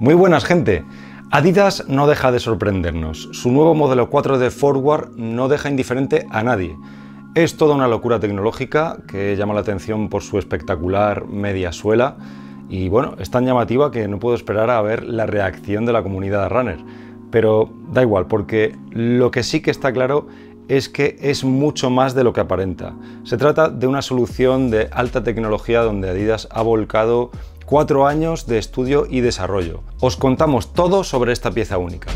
Muy buenas gente. Adidas no deja de sorprendernos. Su nuevo modelo 4D Forward no deja indiferente a nadie. Es toda una locura tecnológica que llama la atención por su espectacular media suela y bueno, es tan llamativa que no puedo esperar a ver la reacción de la comunidad runner. Pero da igual, porque lo que sí que está claro es que es mucho más de lo que aparenta. Se trata de una solución de alta tecnología donde Adidas ha volcado cuatro años de estudio y desarrollo. Os contamos todo sobre esta pieza única.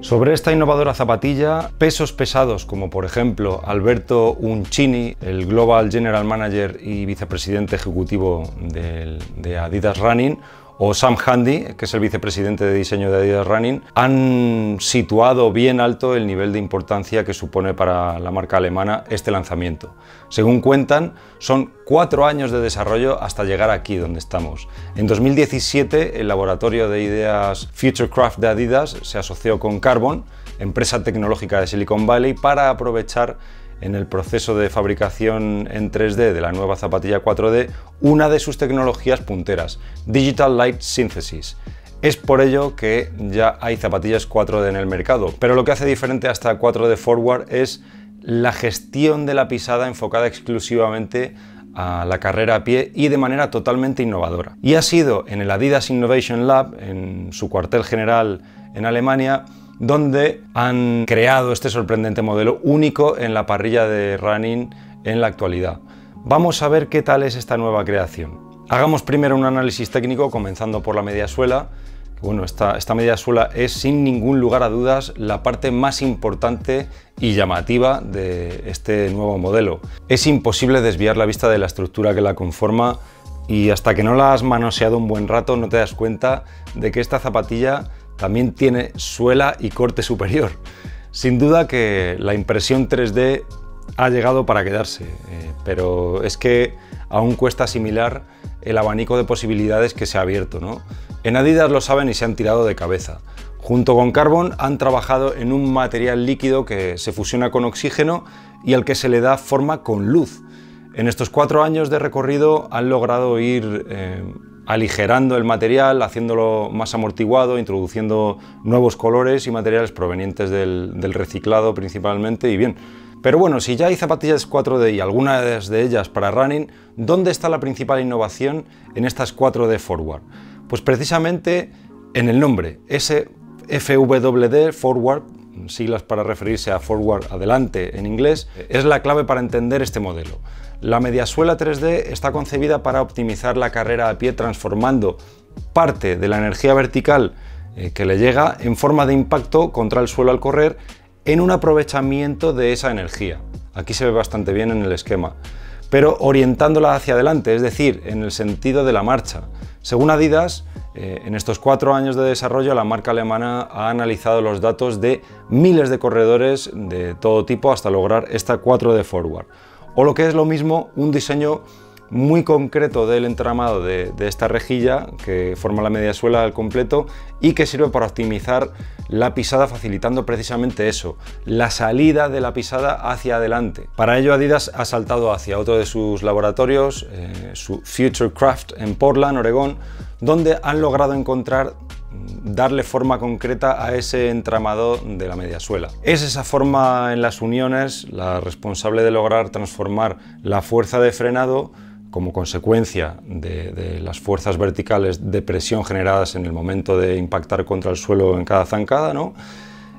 Sobre esta innovadora zapatilla, pesos pesados como por ejemplo Alberto Uncini, el Global General Manager y vicepresidente ejecutivo de, Adidas Running, o Sam Handy, que es el vicepresidente de diseño de Adidas Running, han situado bien alto el nivel de importancia que supone para la marca alemana este lanzamiento. Según cuentan, son cuatro años de desarrollo hasta llegar aquí donde estamos. En 2017, el laboratorio de ideas Futurecraft de Adidas se asoció con Carbon, empresa tecnológica de Silicon Valley, para aprovechar en el proceso de fabricación en 3D de la nueva zapatilla 4D una de sus tecnologías punteras, Digital Light Synthesis. Es por ello que ya hay zapatillas 4D en el mercado, pero lo que hace diferente a esta 4D Forward es la gestión de la pisada enfocada exclusivamente a la carrera a pie y de manera totalmente innovadora. Y ha sido en el Adidas Innovation Lab, en su cuartel general en Alemania, donde han creado este sorprendente modelo único en la parrilla de running en la actualidad. Vamos a ver qué tal es esta nueva creación. Hagamos primero un análisis técnico comenzando por la media suela. Bueno, esta, esta media suela es sin ningún lugar a dudas la parte más importante y llamativa de este nuevo modelo. Es imposible desviar la vista de la estructura que la conforma y hasta que no la has manoseado un buen rato no te das cuenta de que esta zapatilla también tiene suela y corte superior. Sin duda que la impresión 3D ha llegado para quedarse, eh, pero es que aún cuesta asimilar el abanico de posibilidades que se ha abierto. ¿no? En Adidas lo saben y se han tirado de cabeza. Junto con Carbon han trabajado en un material líquido que se fusiona con oxígeno y al que se le da forma con luz. En estos cuatro años de recorrido han logrado ir eh, aligerando el material, haciéndolo más amortiguado, introduciendo nuevos colores y materiales provenientes del, reciclado principalmente y bien. Pero bueno, si ya hay zapatillas 4D y algunas de ellas para running, ¿dónde está la principal innovación en estas 4D Forward? Pues precisamente en el nombre, ese FWD Forward, siglas para referirse a Forward adelante en inglés, es la clave para entender este modelo. La mediasuela 3D está concebida para optimizar la carrera a pie transformando parte de la energía vertical eh, que le llega en forma de impacto contra el suelo al correr en un aprovechamiento de esa energía. Aquí se ve bastante bien en el esquema, pero orientándola hacia adelante, es decir, en el sentido de la marcha. Según Adidas, eh, en estos cuatro años de desarrollo, la marca alemana ha analizado los datos de miles de corredores de todo tipo hasta lograr esta 4D Forward o lo que es lo mismo, un diseño muy concreto del entramado de, esta rejilla que forma la media suela al completo y que sirve para optimizar la pisada facilitando precisamente eso, la salida de la pisada hacia adelante. Para ello Adidas ha saltado hacia otro de sus laboratorios, eh, su Future Craft en Portland, Oregón, donde han logrado encontrar darle forma concreta a ese entramado de la media suela. Es esa forma en las uniones la responsable de lograr transformar la fuerza de frenado como consecuencia de, las fuerzas verticales de presión generadas en el momento de impactar contra el suelo en cada zancada, ¿no?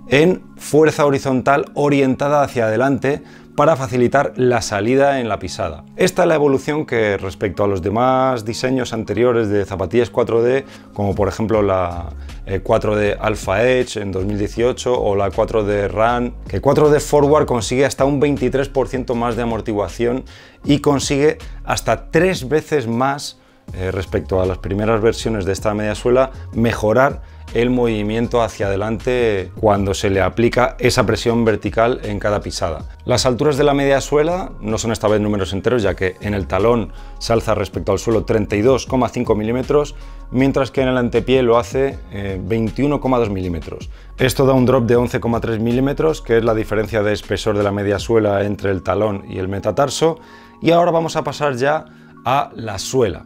En fuerza horizontal orientada hacia adelante para facilitar la salida en la pisada. Esta es la evolución que respecto a los demás diseños anteriores de zapatillas 4D, como por ejemplo la 4D eh, Alpha Edge en 2018 o la 4D Run, que 4D Forward consigue hasta un 23% más de amortiguación y consigue hasta tres veces más eh, respecto a las primeras versiones de esta media suela mejorar el movimiento hacia adelante cuando se le aplica esa presión vertical en cada pisada. Las alturas de la media suela no son esta vez números enteros ya que en el talón se alza respecto al suelo 32,5 milímetros mientras que en el antepié lo hace 21,2 eh, milímetros. Esto da un drop de 11,3 milímetros que es la diferencia de espesor de la media suela entre el talón y el metatarso y ahora vamos a pasar ya a la suela.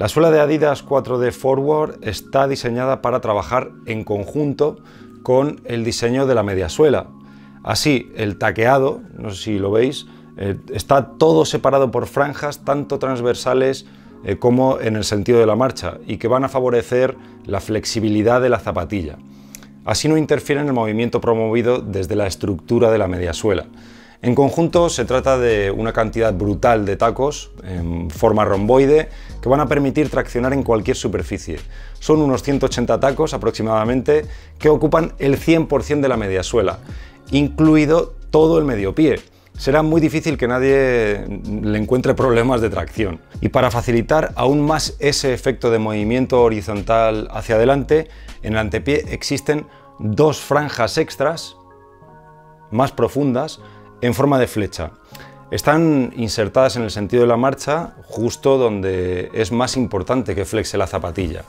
La suela de Adidas 4D Forward está diseñada para trabajar en conjunto con el diseño de la media suela. Así, el taqueado, no sé si lo veis, eh, está todo separado por franjas, tanto transversales eh, como en el sentido de la marcha, y que van a favorecer la flexibilidad de la zapatilla. Así no interfiere en el movimiento promovido desde la estructura de la media suela. En conjunto se trata de una cantidad brutal de tacos en forma romboide que van a permitir traccionar en cualquier superficie. Son unos 180 tacos aproximadamente que ocupan el 100% de la mediasuela, incluido todo el medio pie. Será muy difícil que nadie le encuentre problemas de tracción. Y para facilitar aún más ese efecto de movimiento horizontal hacia adelante, en el antepié existen dos franjas extras más profundas en forma de flecha. Están insertadas en el sentido de la marcha justo donde es más importante que flexe la zapatilla.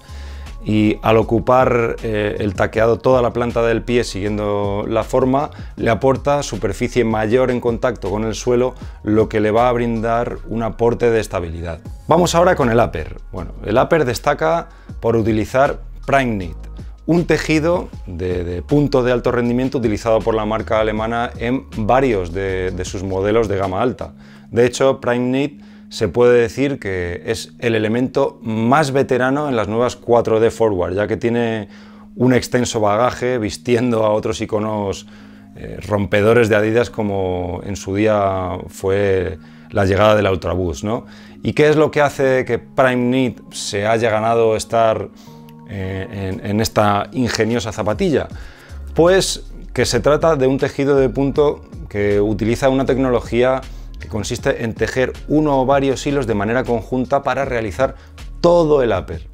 Y al ocupar eh, el taqueado toda la planta del pie siguiendo la forma, le aporta superficie mayor en contacto con el suelo, lo que le va a brindar un aporte de estabilidad. Vamos ahora con el upper. Bueno, el upper destaca por utilizar Prime Knit, un tejido de, punto de alto rendimiento utilizado por la marca alemana en varios de, sus modelos de gama alta. De hecho, Prime Knit se puede decir que es el elemento más veterano en las nuevas 4D Forward, ya que tiene un extenso bagaje vistiendo a otros iconos eh, rompedores de Adidas como en su día fue la llegada del Ultraboost. ¿no? ¿Y qué es lo que hace que Prime Knit se haya ganado estar eh, en, esta ingeniosa zapatilla? Pues que se trata de un tejido de punto que utiliza una tecnología que consiste en tejer uno o varios hilos de manera conjunta para realizar todo el upper.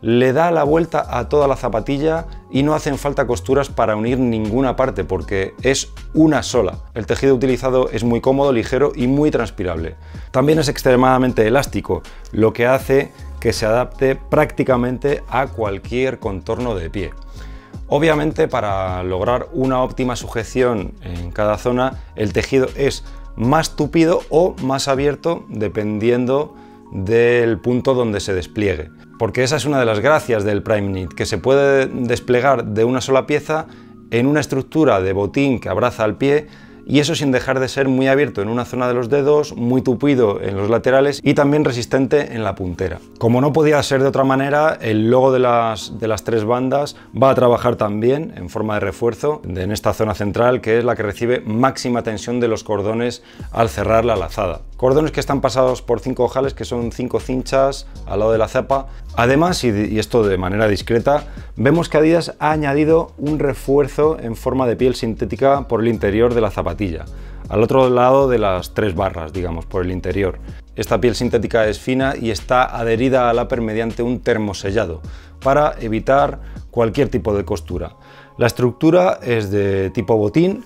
Le da la vuelta a toda la zapatilla y no hacen falta costuras para unir ninguna parte porque es una sola. El tejido utilizado es muy cómodo, ligero y muy transpirable. También es extremadamente elástico, lo que hace que se adapte prácticamente a cualquier contorno de pie. Obviamente para lograr una óptima sujeción en cada zona el tejido es más tupido o más abierto dependiendo del punto donde se despliegue. Porque esa es una de las gracias del Prime Knit, que se puede desplegar de una sola pieza en una estructura de botín que abraza al pie y eso sin dejar de ser muy abierto en una zona de los dedos, muy tupido en los laterales y también resistente en la puntera. Como no podía ser de otra manera, el logo de las, de las tres bandas va a trabajar también en forma de refuerzo en esta zona central que es la que recibe máxima tensión de los cordones al cerrar la lazada. Cordones que están pasados por cinco ojales que son cinco cinchas al lado de la zapa. Además, y esto de manera discreta, vemos que Adidas ha añadido un refuerzo en forma de piel sintética por el interior de la zapatilla al otro lado de las tres barras, digamos, por el interior. Esta piel sintética es fina y está adherida al upper mediante un termosellado para evitar cualquier tipo de costura. La estructura es de tipo botín,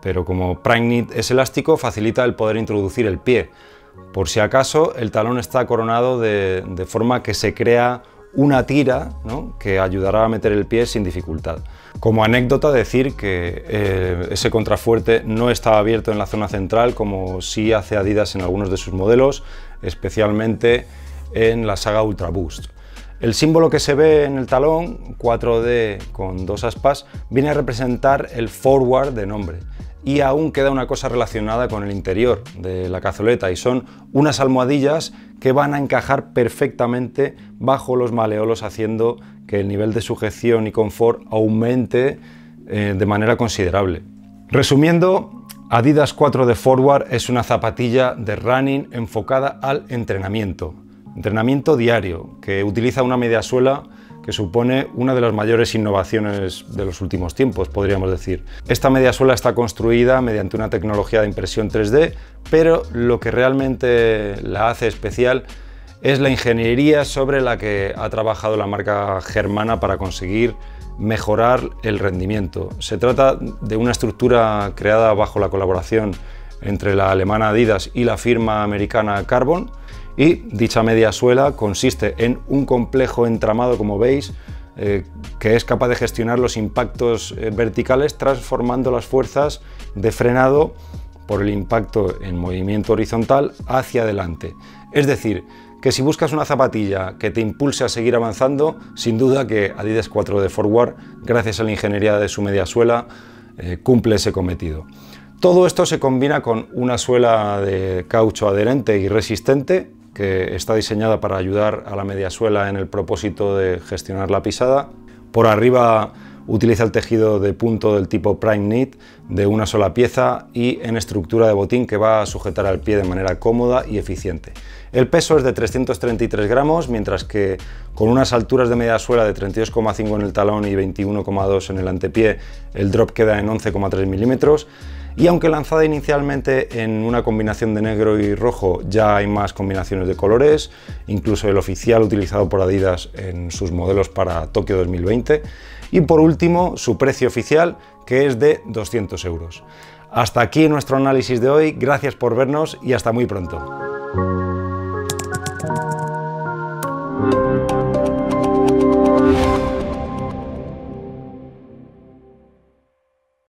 pero como Prime Knit es elástico, facilita el poder introducir el pie. Por si acaso, el talón está coronado de, forma que se crea una tira que ayudará a meter el pie sin dificultad. Como anécdota decir que eh, ese contrafuerte no está abierto en la zona central como sí hace Adidas en algunos de sus modelos, especialmente en la saga Ultra Boost. El símbolo que se ve en el talón, 4D con dos aspas, viene a representar el forward de nombre y aún queda una cosa relacionada con el interior de la cazoleta y son unas almohadillas que van a encajar perfectamente bajo los maleolos haciendo que el nivel de sujeción y confort aumente eh, de manera considerable. Resumiendo, Adidas 4 de Forward es una zapatilla de running enfocada al entrenamiento, entrenamiento diario, que utiliza una media suela que supone una de las mayores innovaciones de los últimos tiempos, podríamos decir. Esta media suela está construida mediante una tecnología de impresión 3D, pero lo que realmente la hace especial es la ingeniería sobre la que ha trabajado la marca germana para conseguir mejorar el rendimiento. Se trata de una estructura creada bajo la colaboración entre la alemana Adidas y la firma americana Carbon y dicha media suela consiste en un complejo entramado, como veis, eh, que es capaz de gestionar los impactos eh, verticales transformando las fuerzas de frenado por el impacto en movimiento horizontal hacia adelante. Es decir, que si buscas una zapatilla que te impulse a seguir avanzando, sin duda que Adidas 4D Forward, gracias a la ingeniería de su media suela, eh, cumple ese cometido. Todo esto se combina con una suela de caucho adherente y resistente que está diseñada para ayudar a la media suela en el propósito de gestionar la pisada. Por arriba Utiliza el tejido de punto del tipo Prime Knit de una sola pieza y en estructura de botín que va a sujetar al pie de manera cómoda y eficiente. El peso es de 333 gramos, mientras que con unas alturas de media suela de 32,5 en el talón y 21,2 en el antepié, el drop queda en 11,3 milímetros. Y aunque lanzada inicialmente en una combinación de negro y rojo, ya hay más combinaciones de colores, incluso el oficial utilizado por Adidas en sus modelos para Tokio 2020. Y por último, su precio oficial, que es de 200 euros. Hasta aquí nuestro análisis de hoy, gracias por vernos y hasta muy pronto.